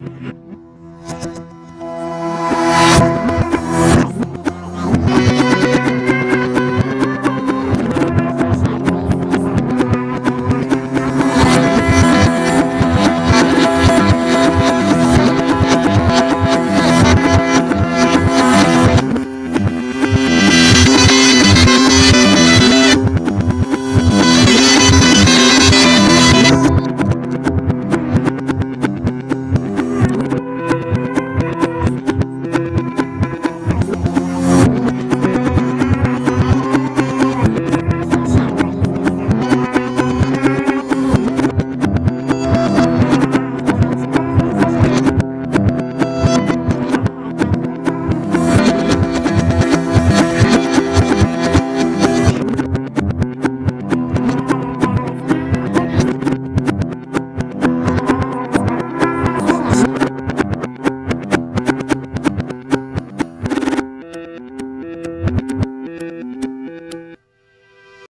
you